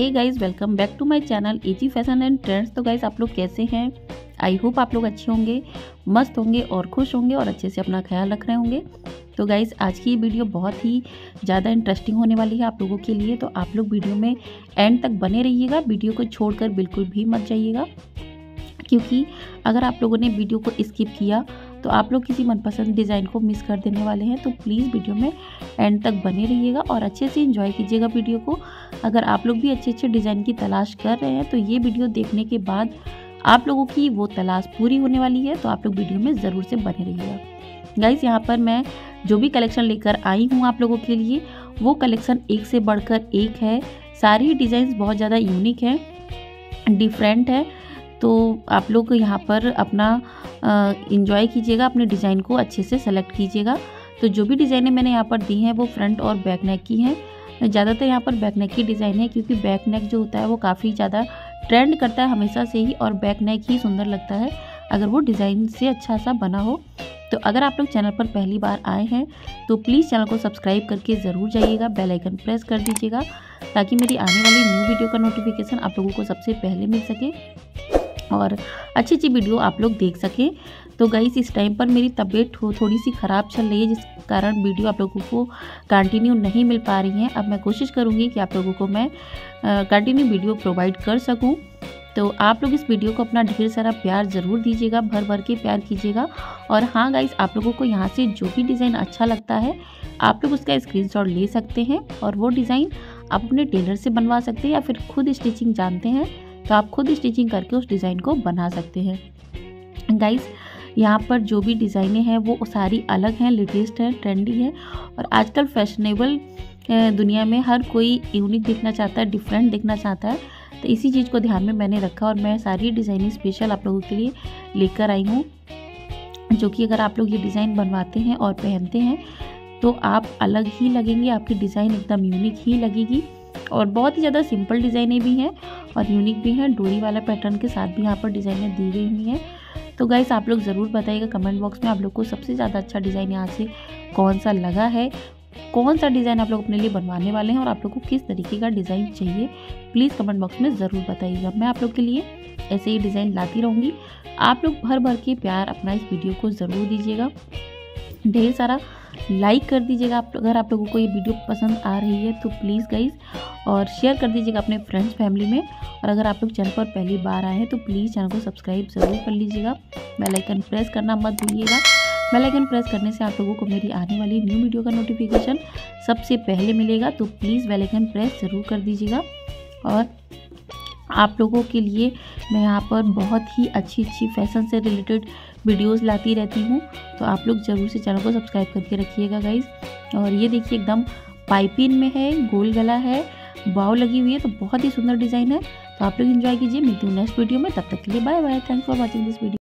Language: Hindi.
Hey guys welcome back to my channel AG fashion and trends तो गाइस आप लोग कैसे हैं? आई होप आप लोग अच्छे होंगे, मस्त होंगे और खुश होंगे और अच्छे से अपना ख्याल रख रहे होंगे। तो गाइस आज की ये वीडियो बहुत ही ज़्यादा इंटरेस्टिंग होने वाली है आप लोगों के लिए। तो आप लोग वीडियो में एंड तक बने रहिएगा, वीडियो को छोड़कर बिल्कुल भी मत जाइएगा। क्योंकि अगर आप लोगों ने वीडियो को स्किप किया तो आप लोग किसी मनपसंद डिज़ाइन को मिस कर देने वाले हैं। तो प्लीज़ वीडियो में एंड तक बने रहिएगा और अच्छे से इंजॉय कीजिएगा वीडियो को। अगर आप लोग भी अच्छे अच्छे डिज़ाइन की तलाश कर रहे हैं तो ये वीडियो देखने के बाद आप लोगों की वो तलाश पूरी होने वाली है तो आप लोग वीडियो में ज़रूर से बने रहिएगा। गाइज़ यहाँ पर मैं जो भी कलेक्शन लेकर आई हूँ आप लोगों के लिए, वो कलेक्शन एक से बढ़कर एक है। सारी डिज़ाइन बहुत ज़्यादा यूनिक है डिफरेंट है तो आप लोग यहाँ पर अपना इंजॉय कीजिएगा, अपने डिज़ाइन को अच्छे से सेलेक्ट कीजिएगा। तो जो भी डिज़ाइनें मैंने यहाँ पर दी हैं, वो फ्रंट और बैक नेक की हैं। ज़्यादातर यहाँ पर बैक नेक की डिज़ाइन है, क्योंकि बैक नेक जो होता है वो काफ़ी ज़्यादा ट्रेंड करता है हमेशा से ही और बैक नेक ही सुंदर लगता है। अगर वो डिज़ाइन से अच्छा सा बना हो तो अगर आप लोग चैनल पर पहली बार आए हैं तो प्लीज़ चैनल को सब्सक्राइब करके ज़रूर जाइएगा बेल आइकन प्रेस कर दीजिएगा, ताकि मेरी आने वाली न्यू वीडियो का नोटिफिकेशन आप लोगों को सबसे पहले मिल सके। और अच्छी अच्छी वीडियो आप लोग देख सकें। तो गई इस टाइम पर मेरी तबीयत थोड़ी सी ख़राब चल रही है, जिस कारण वीडियो आप लोगों को कंटिन्यू नहीं मिल पा रही हैं। अब मैं कोशिश करूँगी कि आप लोगों को मैं कंटिन्यू वीडियो प्रोवाइड कर सकूँ। तो आप लोग इस वीडियो को अपना ढेर सारा प्यार ज़रूर दीजिएगा, भर भर के प्यार कीजिएगा। और हाँ गाइस आप लोगों को यहाँ से जो भी डिज़ाइन अच्छा लगता है, आप लोग उसका स्क्रीनशॉट ले सकते हैं और वो डिज़ाइन आप अपने टेलर से बनवा सकते हैं या फिर खुद स्टिचिंग जानते हैं। तो आप खुद स्टिचिंग करके उस डिज़ाइन को बना सकते हैं। गाइस यहाँ पर जो भी डिज़ाइनें हैं, वो सारी अलग हैं लेटेस्ट हैं ट्रेंडी है और आजकल फैशनेबल दुनिया में हर कोई यूनिक दिखना चाहता है डिफरेंट दिखना चाहता है। तो इसी चीज़ को ध्यान में मैंने रखा और मैं सारी डिज़ाइनिंग स्पेशल आप लोगों के लिए लेकर आई हूँ। जो कि अगर आप लोग ये डिज़ाइन बनवाते हैं और पहनते हैं तो आप अलग ही लगेंगे, आपकी डिज़ाइन एकदम यूनिक ही लगेगी। और बहुत ही ज़्यादा सिंपल डिज़ाइनें भी हैं और यूनिक भी हैं। डोरी वाला पैटर्न के साथ भी यहाँ पर डिज़ाइनें दी गई हुई हैं। तो गाइस आप लोग ज़रूर बताइएगा कमेंट बॉक्स में आप लोग को सबसे ज़्यादा अच्छा डिज़ाइन यहाँ से कौन सा लगा है कौन सा डिज़ाइन आप लोग अपने लिए बनवाने वाले हैं और आप लोग को किस तरीके का डिज़ाइन चाहिए। प्लीज़ कमेंट बॉक्स में ज़रूर बताइएगा। मैं आप लोग के लिए ऐसे ही डिज़ाइन लाती रहूँगी। आप लोग भर भर के प्यार अपना इस वीडियो को ज़रूर दीजिएगा। ढेर सारा लाइक कर दीजिएगा। आप अगर आप लोगों को ये वीडियो पसंद आ रही है तो प्लीज़ गाइज़ और शेयर कर दीजिएगा अपने फ्रेंड्स फैमिली में। और अगर आप लोग चैनल पर पहली बार आए हैं तो प्लीज़ चैनल को सब्सक्राइब ज़रूर कर लीजिएगा। बेल आइकन प्रेस करना मत भूलिएगा। बेल आइकन प्रेस करने से आप लोगों को मेरी आने वाली न्यू वीडियो का नोटिफिकेशन सबसे पहले मिलेगा। तो प्लीज़ बेल आइकन प्रेस ज़रूर कर दीजिएगा। और आप लोगों के लिए मैं यहाँ पर बहुत ही अच्छी अच्छी फ़ैशन से रिलेटेड वीडियोस लाती रहती हूँ। तो आप लोग ज़रूर से चैनल को सब्सक्राइब करके रखिएगा गाइज़ और ये देखिए एकदम पाइपिन में है, गोल गला है बाव लगी हुई है तो बहुत ही सुंदर डिज़ाइन है। तो आप लोग इन्जॉय कीजिए, मिलती हूँ नेक्स्ट वीडियो में, तब तक के लिए bye bye thanks for watching this video.